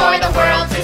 for the world.